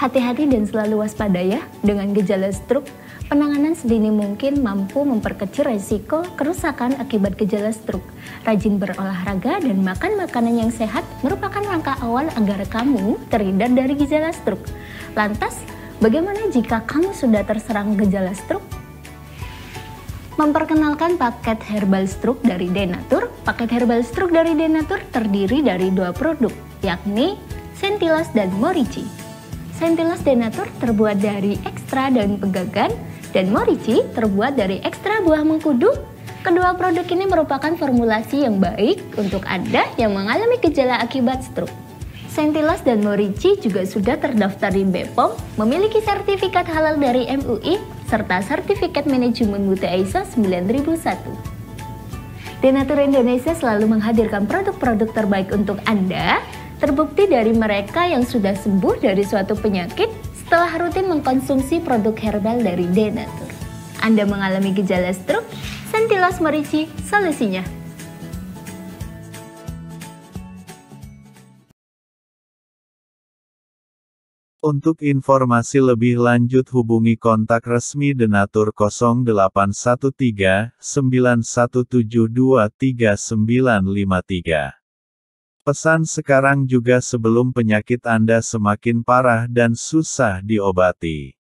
Hati-hati dan selalu waspada ya dengan gejala stroke. Penanganan sedini mungkin mampu memperkecil resiko kerusakan akibat gejala stroke. Rajin berolahraga dan makan makanan yang sehat merupakan langkah awal agar kamu terhindar dari gejala stroke. Lantas, bagaimana jika kamu sudah terserang gejala stroke? Memperkenalkan paket herbal stroke dari Denatur. Paket herbal stroke dari Denatur terdiri dari dua produk, yakni Sentilas dan Morici. Sentilas Denatur terbuat dari ekstra daun pegagan dan Morici terbuat dari ekstra buah mengkudu. Kedua produk ini merupakan formulasi yang baik untuk Anda yang mengalami gejala akibat stroke. Sentilas dan Morici juga sudah terdaftar di BPOM, memiliki sertifikat halal dari MUI, serta sertifikat manajemen mutu ISO 9001. Denatur Indonesia selalu menghadirkan produk-produk terbaik untuk Anda Terbukti dari mereka yang sudah sembuh dari suatu penyakit setelah rutin mengkonsumsi produk herbal dari Denatur. Anda mengalami gejala stroke? Sentilas Merici, solusinya. Untuk informasi lebih lanjut hubungi kontak resmi Denatur 0813 9172 3953. Pesan sekarang juga sebelum penyakit Anda semakin parah dan susah diobati.